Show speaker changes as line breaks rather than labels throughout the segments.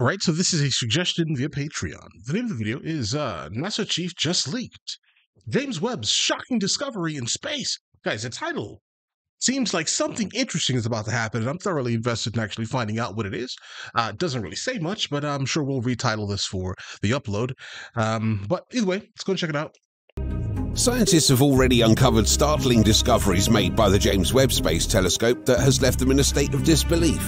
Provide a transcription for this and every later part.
Right, so this is a suggestion via Patreon. The name of the video is uh, NASA Chief Just Leaked. James Webb's shocking discovery in space. Guys, the title seems like something interesting is about to happen, and I'm thoroughly invested in actually finding out what it is. Uh, it doesn't really say much, but I'm sure we'll retitle this for the upload. Um, but either way, let's go and check it out.
Scientists have already uncovered startling discoveries made by the James Webb Space Telescope that has left them in a state of disbelief.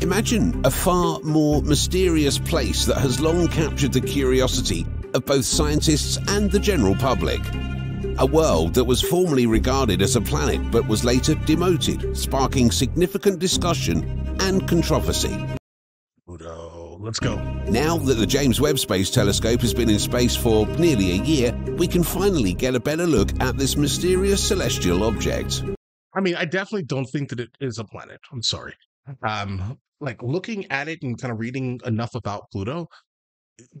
Imagine a far more mysterious place that has long captured the curiosity of both scientists and the general public. A world that was formerly regarded as a planet but was later demoted, sparking significant discussion and controversy.
Pluto, let's go.
Now that the James Webb Space Telescope has been in space for nearly a year, we can finally get a better look at this mysterious celestial object.
I mean, I definitely don't think that it is a planet. I'm sorry. Um, like looking at it and kind of reading enough about Pluto,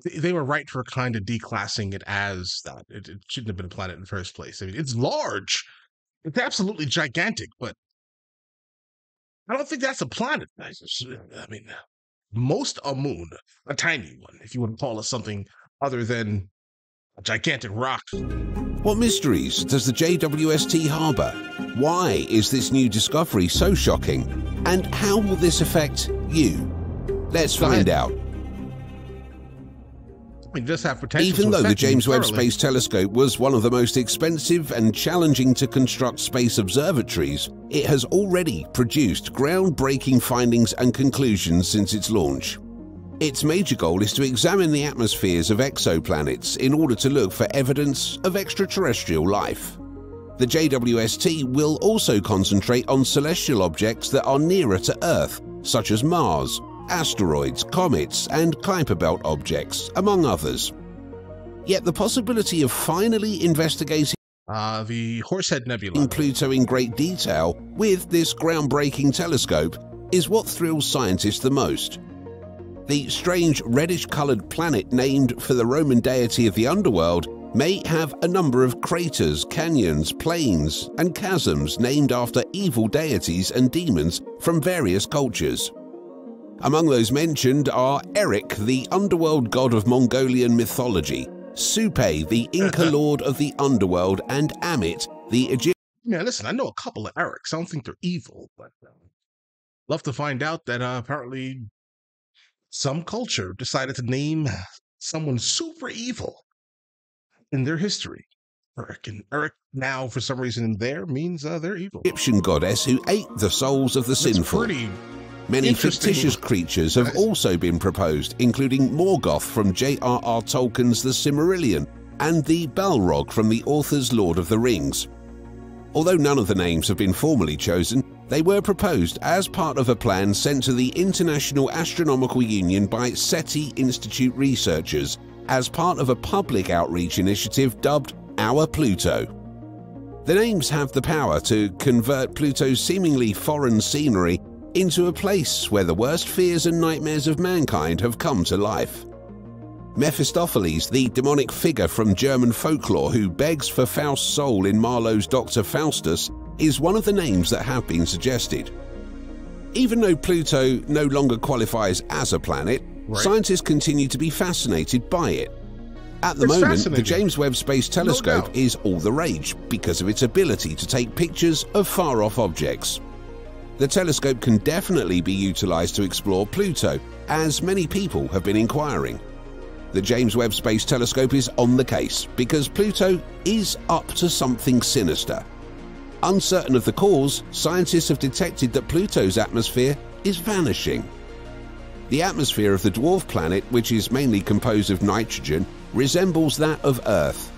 th- they were right for kind of declassing it as that. It, it shouldn't have been a planet in the first place. I mean, it's large, it's absolutely gigantic, but I don't think that's a planet. I, just, I mean, most a moon, a tiny one, if you want to call it something other than a gigantic rock.
What mysteries does the JWST harbour? Why is this new discovery so shocking? And how will this affect you? Let's find out.
Just have potential.
Even though the James Webb. Space Telescope was one of the most expensive and challenging to construct space observatories, it has already produced groundbreaking findings and conclusions since its launch. Its major goal is to examine the atmospheres of exoplanets in order to look for evidence of extraterrestrial life. The JWST will also concentrate on celestial objects that are nearer to Earth, such as Mars, asteroids, comets, and Kuiper Belt objects, among others. Yet the possibility of finally investigating
Uh, the Horsehead Nebula.
Pluto in great detail with this groundbreaking telescope is what thrills scientists the most. The strange reddish coloured planet named for the Roman deity of the underworld may have a number of craters, canyons, plains, and chasms named after evil deities and demons from various cultures. Among those mentioned are Eric, the underworld god of Mongolian mythology, Supay, the Inca lord of the underworld, and Ammit, the Egyptian.
Yeah, listen, I know a couple of Erics. I don't think they're evil, but uh, love to find out that uh, apparently some culture decided to name someone super evil in their history. Eric and Eric now, for some reason, there means uh, they're evil.
Egyptian goddess who ate the souls of the
That's
sinful.
pretty.
Many fictitious creatures have also been proposed, including Morgoth from J.R.R. Tolkien's The Silmarillion and the Balrog from the author's Lord of the Rings. Although none of the names have been formally chosen, they were proposed as part of a plan sent to the International Astronomical Union by SETI Institute researchers as part of a public outreach initiative dubbed Our Pluto. The names have the power to convert Pluto's seemingly foreign scenery into a place where the worst fears and nightmares of mankind have come to life. Mephistopheles, the demonic figure from German folklore who begs for Faust's soul in Marlowe's Dr. Faustus, is one of the names that have been suggested. Even though Pluto no longer qualifies as a planet,
Right.
scientists continue to be fascinated by it. At the
It's
moment, the. James Webb Space Telescope
doubt.
is all the rage because of its ability to take pictures of far off objects. The telescope can definitely be utilized to explore Pluto, as many people have been inquiring. The James Webb Space Telescope is on the case because Pluto is up to something sinister. Uncertain of the cause, scientists have detected that Pluto's atmosphere is vanishing. The atmosphere of the dwarf planet, which is mainly composed of nitrogen, resembles that of Earth.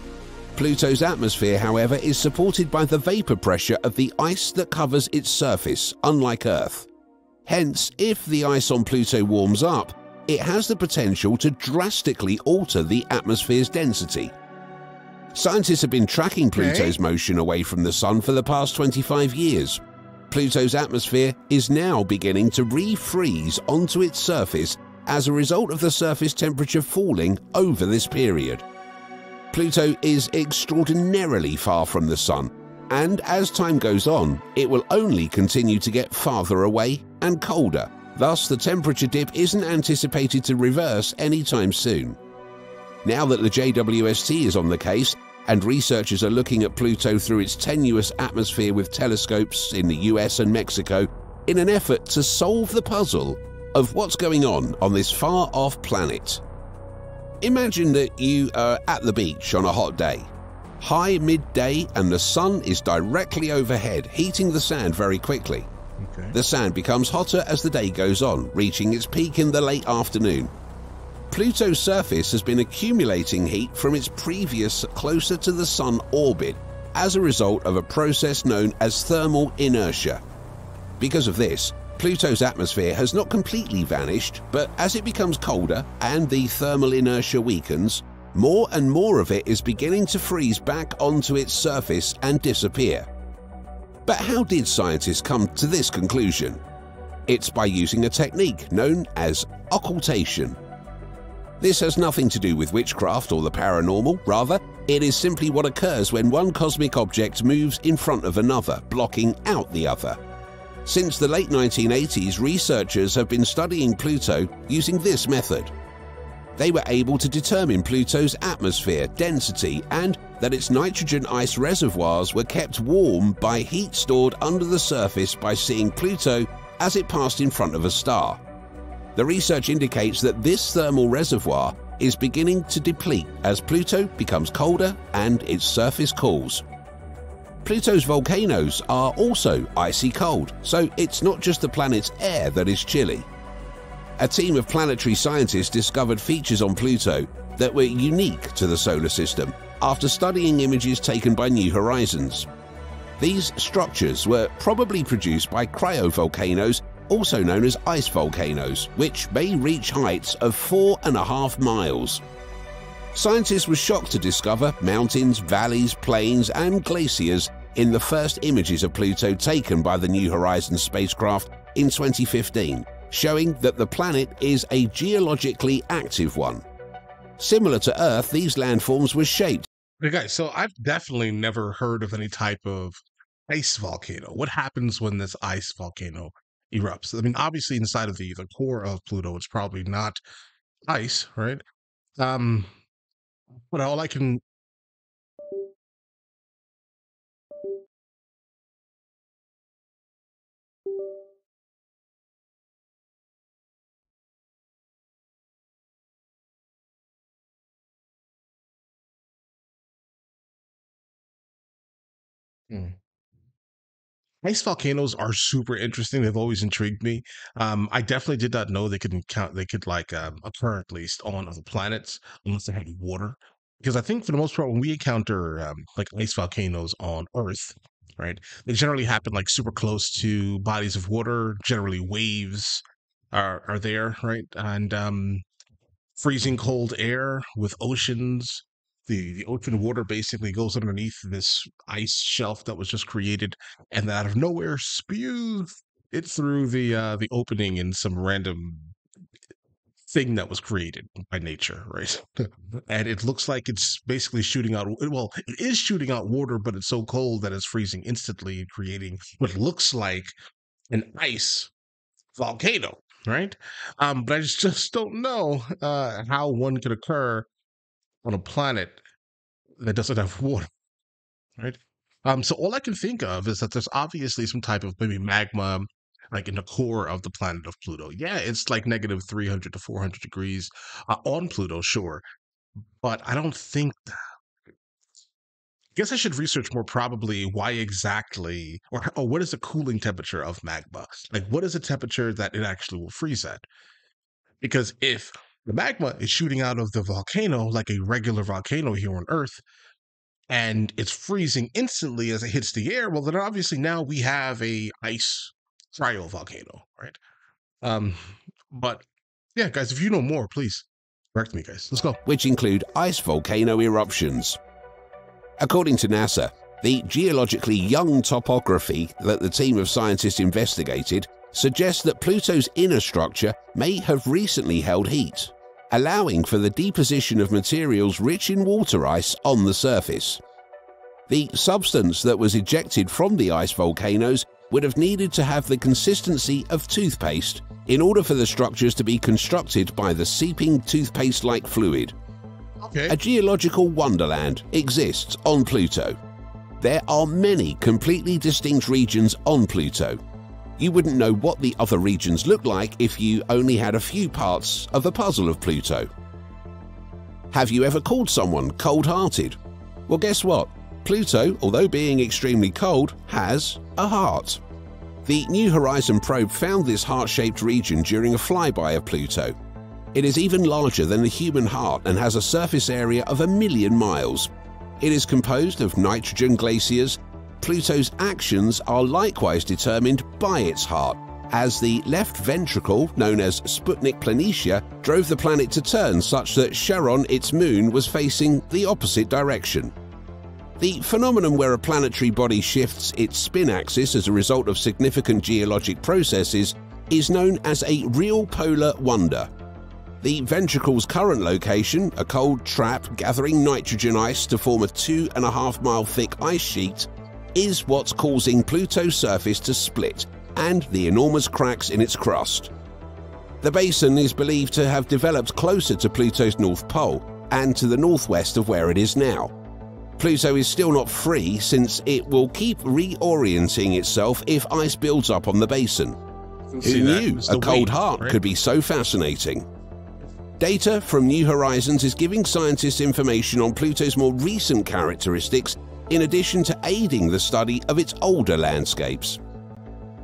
Pluto's atmosphere, however, is supported by the vapor pressure of the ice that covers its surface, unlike Earth. Hence, if the ice on Pluto warms up, it has the potential to drastically alter the atmosphere's density. Scientists have been tracking Pluto's motion away from the Sun for the past 25 years. Pluto's atmosphere is now beginning to refreeze onto its surface as a result of the surface temperature falling over this period. Pluto is extraordinarily far from the Sun, and as time goes on, it will only continue to get farther away and colder Thus, the temperature dip isn't anticipated to reverse anytime soon. Now that the JWST is on the case, and researchers are looking at Pluto through its tenuous atmosphere with telescopes in the US and Mexico in an effort to solve the puzzle of what's going on on this far off planet. Imagine that you are at the beach on a hot day. High midday and the sun is directly overhead, heating the sand very quickly. Okay. The sand becomes hotter as the day goes on, reaching its peak in the late afternoon. Pluto's surface has been accumulating heat from its previous closer to the Sun orbit as a result of a process known as thermal inertia. Because of this, Pluto's atmosphere has not completely vanished, but as it becomes colder and the thermal inertia weakens, more and more of it is beginning to freeze back onto its surface and disappear. But how did scientists come to this conclusion? It's by using a technique known as occultation. This has nothing to do with witchcraft or the paranormal, rather, it is simply what occurs when one cosmic object moves in front of another, blocking out the other. Since the late 1980s, researchers have been studying Pluto using this method. They were able to determine Pluto's atmosphere, density, and that its nitrogen ice reservoirs were kept warm by heat stored under the surface by seeing Pluto as it passed in front of a star. The research indicates that this thermal reservoir is beginning to deplete as Pluto becomes colder and its surface cools. Pluto's volcanoes are also icy cold, so it's not just the planet's air that is chilly. A team of planetary scientists discovered features on Pluto that were unique to the solar system after studying images taken by New Horizons. These structures were probably produced by cryovolcanoes also known as ice volcanoes, which may reach heights of four and a half miles. Scientists were shocked to discover mountains, valleys, plains, and glaciers in the first images of Pluto taken by the New Horizons spacecraft in 2015, showing that the planet is a geologically active one. Similar to Earth, these landforms were shaped.
Okay, so I've definitely never heard of any type of ice volcano. What happens when this ice volcano erupts. I mean, obviously, inside of the the core of Pluto, it's probably not ice, right? Um, but all I can Hmm. Ice volcanoes are super interesting. They've always intrigued me. Um, I definitely did not know they could count. They could like um, occur at least on other planets unless they had water. Because I think for the most part, when we encounter um, like ice volcanoes on Earth, right, they generally happen like super close to bodies of water. Generally, waves are are there, right, and um, freezing cold air with oceans the the ocean water basically goes underneath this ice shelf that was just created, and out of nowhere spews it through the uh, the opening in some random thing that was created by nature, right? and it looks like it's basically shooting out. Well, it is shooting out water, but it's so cold that it's freezing instantly, creating what looks like an ice volcano, right? Um, but I just, just don't know uh, how one could occur on a planet that doesn't have water, right? Um, so all I can think of is that there's obviously some type of maybe magma, like in the core of the planet of Pluto. Yeah, it's like negative 300 to 400 degrees uh, on Pluto, sure, but I don't think. I guess I should research more probably why exactly, or, or what is the cooling temperature of magma? Like, what is the temperature that it actually will freeze at? Because if the magma is shooting out of the volcano like a regular volcano here on Earth, and it's freezing instantly as it hits the air. Well, then obviously now we have a ice cryo volcano, right? Um, but yeah, guys, if you know more, please correct me, guys. Let's go.
Which include ice volcano eruptions. According to NASA, the geologically young topography that the team of scientists investigated suggests that Pluto's inner structure may have recently held heat allowing for the deposition of materials rich in water ice on the surface. The substance that was ejected from the ice volcanoes would have needed to have the consistency of toothpaste in order for the structures to be constructed by the seeping toothpaste-like fluid.
Okay.
A geological wonderland exists on Pluto. There are many completely distinct regions on Pluto. You wouldn't know what the other regions look like if you only had a few parts of the puzzle of Pluto. Have you ever called someone cold-hearted? Well, guess what? Pluto, although being extremely cold, has a heart. The New Horizon probe found this heart-shaped region during a flyby of Pluto. It is even larger than the human heart and has a surface area of a million miles. It is composed of nitrogen glaciers. Pluto's actions are likewise determined by its heart, as the left ventricle, known as Sputnik Planitia, drove the planet to turn such that Charon, its moon, was facing the opposite direction. The phenomenon where a planetary body shifts its spin axis as a result of significant geologic processes is known as a real polar wander. The ventricle's current location, a cold trap gathering nitrogen ice to form a two and a half mile thick ice sheet, is what's causing Pluto's surface to split and the enormous cracks in its crust. The basin is believed to have developed closer to Pluto's North Pole and to the northwest of where it is now. Pluto is still not free since it will keep reorienting itself if ice builds up on the basin. Who knew a cold
weight,
heart
right?
could be so fascinating? Data from New Horizons is giving scientists information on Pluto's more recent characteristics in addition to aiding the study of its older landscapes.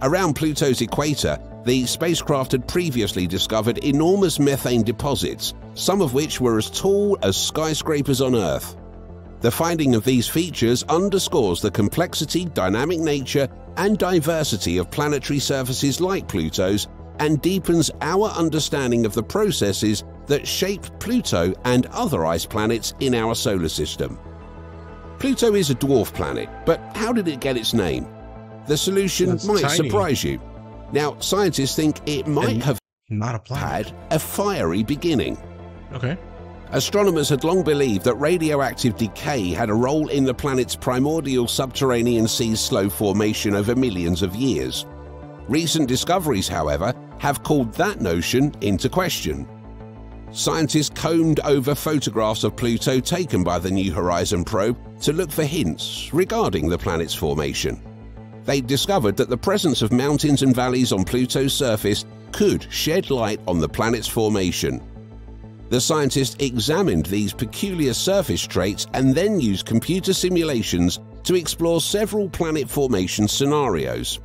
Around Pluto's equator, the spacecraft had previously discovered enormous methane deposits, some of which were as tall as skyscrapers on Earth. The finding of these features underscores the complexity, dynamic nature, and diversity of planetary surfaces like Pluto's and deepens our understanding of the processes that shape Pluto and other ice planets in our solar system. Pluto is a dwarf planet, but how did it get its name? The solution
It's
might
tiny.
surprise you. Now, scientists think it might
And-
have
Not a planet.
had a fiery beginning.
Okay.
Astronomers had long believed that radioactive decay had a role in the planet's primordial subterranean sea's slow formation over millions of years. Recent discoveries, however, have called that notion into question. Scientists combed over photographs of Pluto taken by the New Horizon probe to look for hints regarding the planet's formation. They discovered that the presence of mountains and valleys on Pluto's surface could shed light on the planet's formation. The scientists examined these peculiar surface traits and then used computer simulations to explore several planet formation scenarios.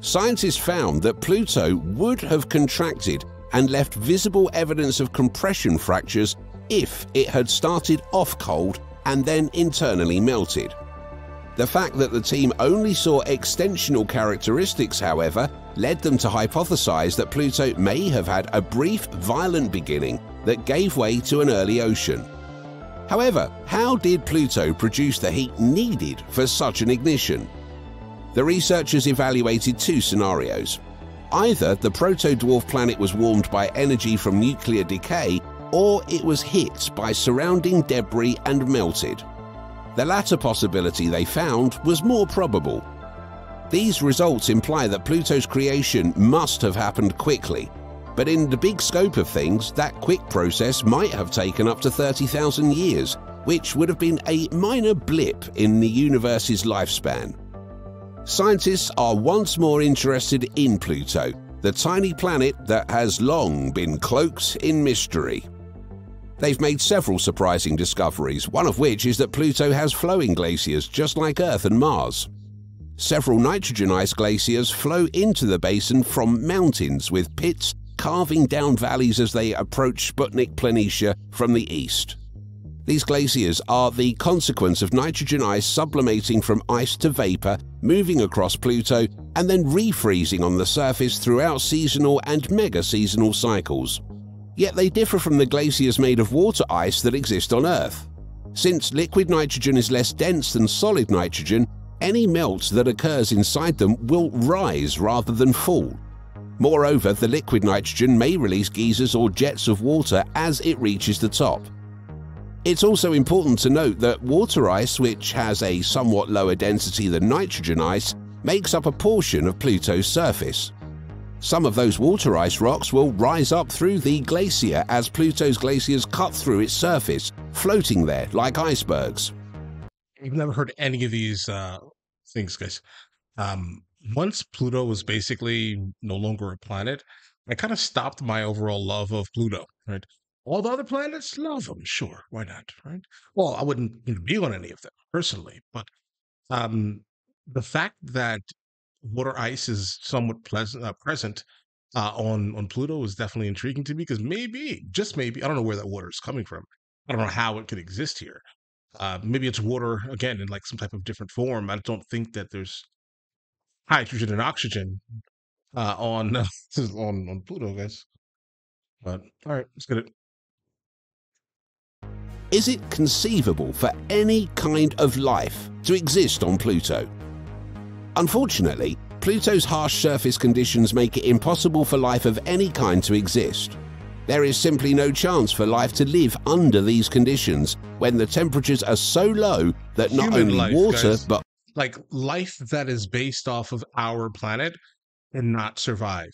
Scientists found that Pluto would have contracted and left visible evidence of compression fractures if it had started off cold and then internally melted. The fact that the team only saw extensional characteristics, however, led them to hypothesize that Pluto may have had a brief, violent beginning that gave way to an early ocean. However, how did Pluto produce the heat needed for such an ignition? The researchers evaluated two scenarios. Either the proto-dwarf planet was warmed by energy from nuclear decay, or it was hit by surrounding debris and melted. The latter possibility they found was more probable. These results imply that Pluto's creation must have happened quickly, but in the big scope of things, that quick process might have taken up to 30,000 years, which would have been a minor blip in the universe's lifespan. Scientists are once more interested in Pluto, the tiny planet that has long been cloaked in mystery. They've made several surprising discoveries, one of which is that Pluto has flowing glaciers just like Earth and Mars. Several nitrogen ice glaciers flow into the basin from mountains with pits carving down valleys as they approach Sputnik Planitia from the east. These glaciers are the consequence of nitrogen ice sublimating from ice to vapor, moving across Pluto, and then refreezing on the surface throughout seasonal and mega-seasonal cycles. Yet they differ from the glaciers made of water ice that exist on Earth. Since liquid nitrogen is less dense than solid nitrogen, any melt that occurs inside them will rise rather than fall. Moreover, the liquid nitrogen may release geysers or jets of water as it reaches the top. It's also important to note that water ice, which has a somewhat lower density than nitrogen ice, makes up a portion of Pluto's surface. Some of those water ice rocks will rise up through the glacier as Pluto's glaciers cut through its surface, floating there like icebergs.
I've never heard any of these uh, things, guys. Um, once Pluto was basically no longer a planet, I kind of stopped my overall love of Pluto, right? All the other planets, love them, sure, why not, right? Well, I wouldn't be on any of them personally, but um, the fact that water ice is somewhat pleasant, uh, present uh, on on Pluto is definitely intriguing to me because maybe, just maybe, I don't know where that water is coming from. I don't know how it could exist here. Uh, maybe it's water again in like some type of different form. I don't think that there's hydrogen and oxygen uh, on on on Pluto, guys. But all right, let's get it.
Is it conceivable for any kind of life to exist on Pluto? Unfortunately, Pluto's harsh surface conditions make it impossible for life of any kind to exist. There is simply no chance for life to live under these conditions when the temperatures are so low that not
Human
only
life,
water
guys.
but
Like life that is based off of our planet and not survive.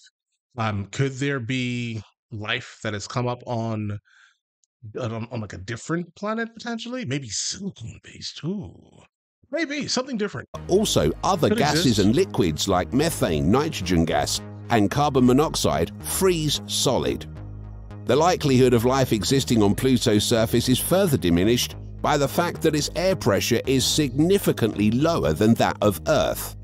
Um, could there be life that has come up on on, on like a different planet potentially? Maybe silicon based. Ooh, maybe something different.
also other
Could
gases
exist.
and liquids like methane, nitrogen gas, and carbon monoxide freeze solid. The likelihood of life existing on Pluto's surface is further diminished by the fact that its air pressure is significantly lower than that of Earth.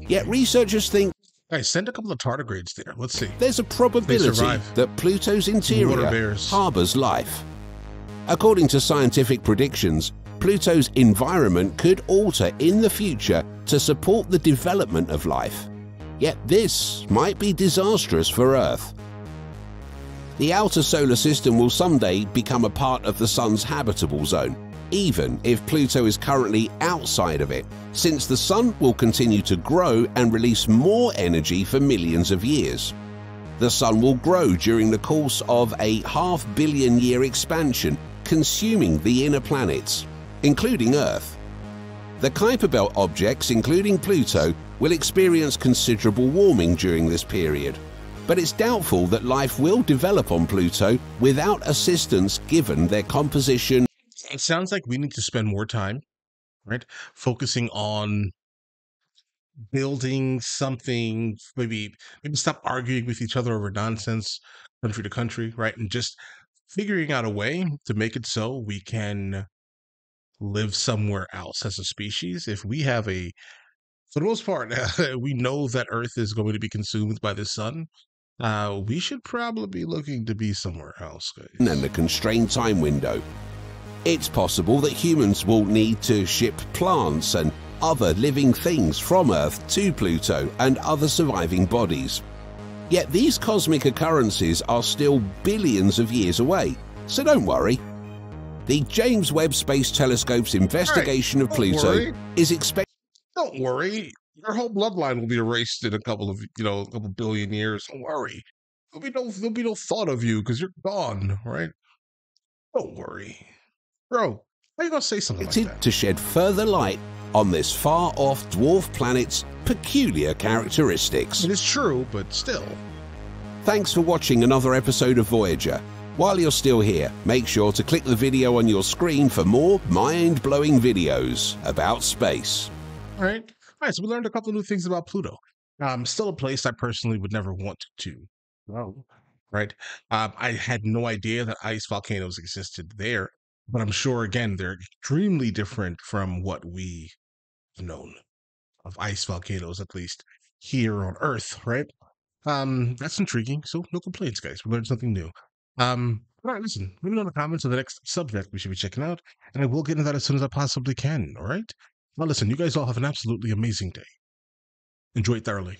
Yet researchers think
Guys, send a couple of tardigrades there. Let's see.
there's a probability that Pluto's interior harbors life. According to scientific predictions, Pluto's environment could alter in the future to support the development of life. Yet this might be disastrous for Earth. The outer solar system will someday become a part of the Sun's habitable zone, even if Pluto is currently outside of it, since the Sun will continue to grow and release more energy for millions of years. The Sun will grow during the course of a half billion year expansion, consuming the inner planets, including Earth. The Kuiper Belt objects, including Pluto, will experience considerable warming during this period, but it's doubtful that life will develop on Pluto without assistance given their composition
It sounds like we need to spend more time, right? Focusing on building something, maybe maybe stop arguing with each other over nonsense, country to country, right? And just figuring out a way to make it so we can live somewhere else as a species. If we have a for the most part, we know that Earth is going to be consumed by the sun. Uh, we should probably be looking to be somewhere else, guys.
and the constrained time window. It's possible that humans will need to ship plants and other living things from Earth to Pluto and other surviving bodies. Yet these cosmic occurrences are still billions of years away, so don't worry. The James Webb Space Telescope's investigation of
don't
Pluto
worry.
is expected
Don't worry. Your whole bloodline will be erased in a couple of, you know, a couple billion years. Don't worry. There'll be no, there'll be no thought of you because you're gone, right? Don't worry, bro. How you gonna say something like
to shed further light on this far off dwarf planet's peculiar characteristics.
It is true, but still.
Thanks for watching another episode of Voyager. While you're still here, make sure to click the video on your screen for more mind blowing videos about space.
All right. All right. So we learned a couple new things about Pluto. Um, still a place I personally would never want to go. Right. Um, I had no idea that ice volcanoes existed there, but I'm sure again they're extremely different from what we have known of ice volcanoes, at least here on Earth. Right. Um, that's intriguing. So no complaints, guys. We learned something new. Um, all right, listen, let me know in the comments of the next subject we should be checking out, and I will get into that as soon as I possibly can. All right. Well, listen, you guys all have an absolutely amazing day. Enjoy it thoroughly.